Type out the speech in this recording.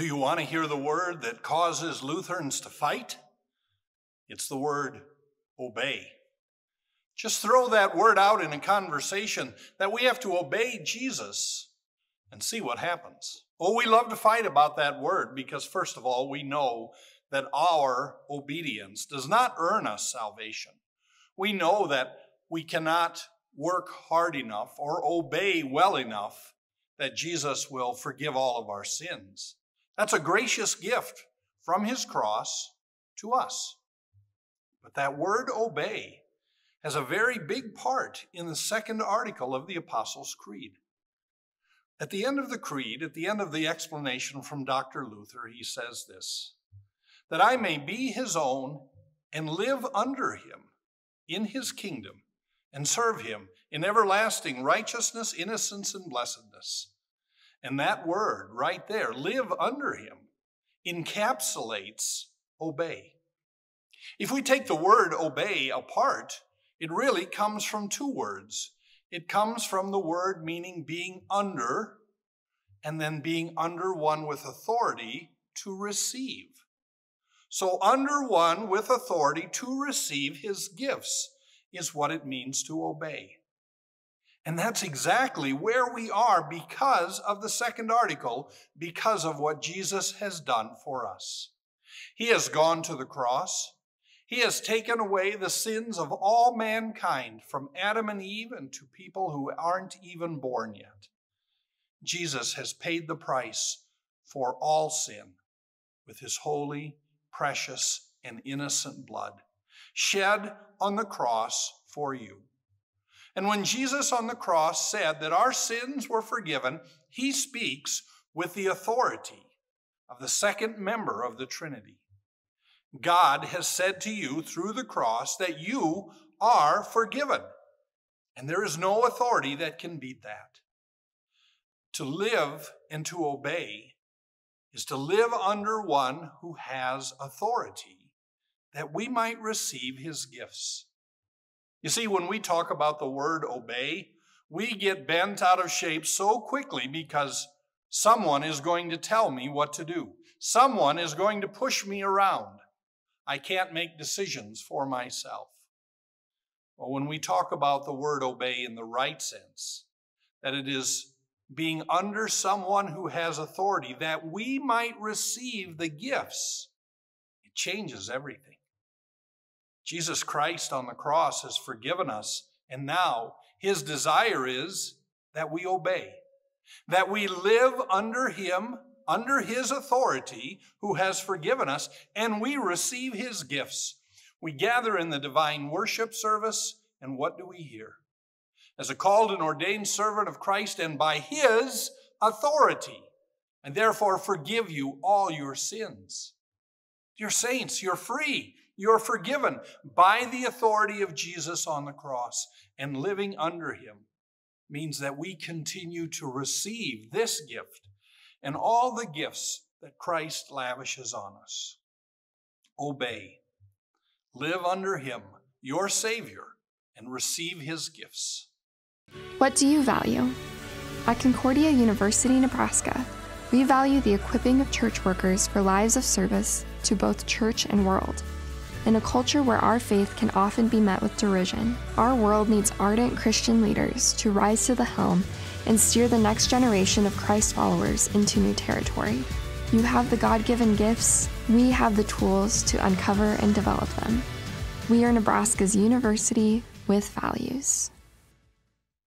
want to hear the word that causes Lutherans to fight? It's the word obey. Just throw that word out in a conversation that we have to obey Jesus and see what happens. Oh, we love to fight about that word because, first of all, we know that our obedience does not earn us salvation. We know that we cannot work hard enough or obey well enough that Jesus will forgive all of our sins. That's a gracious gift from his cross to us. But that word obey has a very big part in the second article of the Apostles' Creed. At the end of the Creed, at the end of the explanation from Dr. Luther, he says this that I may be his own and live under him in his kingdom and serve him in everlasting righteousness, innocence, and blessedness. And that word right there, live under him, encapsulates obey. If we take the word obey apart, it really comes from two words. It comes from the word meaning being under, and then being under one with authority to receive. So, under one with authority to receive his gifts is what it means to obey. And that's exactly where we are because of the second article, because of what Jesus has done for us. He has gone to the cross. He has taken away the sins of all mankind from Adam and Eve and to people who aren't even born yet. Jesus has paid the price for all sin with his holy, precious, and innocent blood, shed on the cross for you. And when Jesus on the cross said that our sins were forgiven, he speaks with the authority of the second member of the Trinity. God has said to you through the cross that you are forgiven. And there is no authority that can beat that. To live and to obey is to live under one who has authority, that we might receive his gifts. You see, when we talk about the word obey, we get bent out of shape so quickly because someone is going to tell me what to do. Someone is going to push me around. I can't make decisions for myself. Well, when we talk about the word obey in the right sense, that it is being under someone who has authority, that we might receive the gifts, it changes everything. Jesus Christ on the cross has forgiven us, and now his desire is that we obey, that we live under him, under his authority, who has forgiven us, and we receive his gifts. We gather in the divine worship service, and what do we hear? As a called and ordained servant of Christ, and by his authority, and therefore forgive you all your sins. Dear saints, you're free. You're forgiven by the authority of Jesus on the cross, and living under him means that we continue to receive this gift and all the gifts that Christ lavishes on us. Obey, live under him, your Savior, and receive his gifts. What do you value? At Concordia University, Nebraska, we value the equipping of church workers for lives of service to both church and world. In a culture where our faith can often be met with derision, our world needs ardent Christian leaders to rise to the helm and steer the next generation of Christ followers into new territory. You have the God given gifts, we have the tools to uncover and develop them. We are Nebraska's university with values.